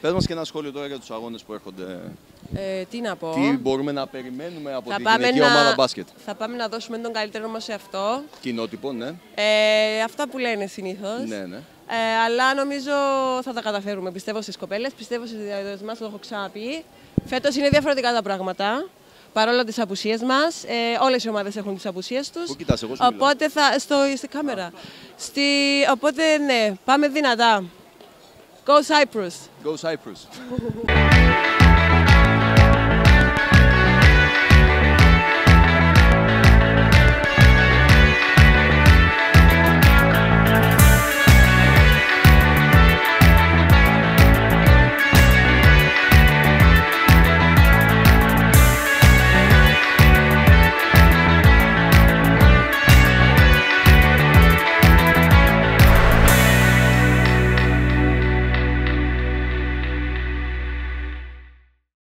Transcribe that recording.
Πες μας και ένα σχόλιο τώρα για τους αγώνες που έρχονται. Ε, τι να πω. Τι μπορούμε να περιμένουμε από θα την πάμε, γυναικεία να... ομάδα μπάσκετ; θα πάμε να δώσουμε τον καλύτερο μας σε αυτό. Κοινότυπο, ναι. Ε, αυτά που λένε συνήθως. Ναι, ναι. Ε, αλλά νομίζω θα τα καταφέρουμε. Πιστεύω στις κοπέλες, πιστεύω στις διαδικασίες μας, το έχω ξαναπεί. Φέτος είναι διαφορετικά τα πράγματα. Παρόλο τις απουσίες μας, ε, όλες οι ομάδες έχουν τις απουσίες τους. Πού κοιτάς, εγώ σου μιλάω. Οπότε θα, στο, στη κάμερα. Στη, οπότε ναι, πάμε δυνατά. Go Cyprus. Go Cyprus.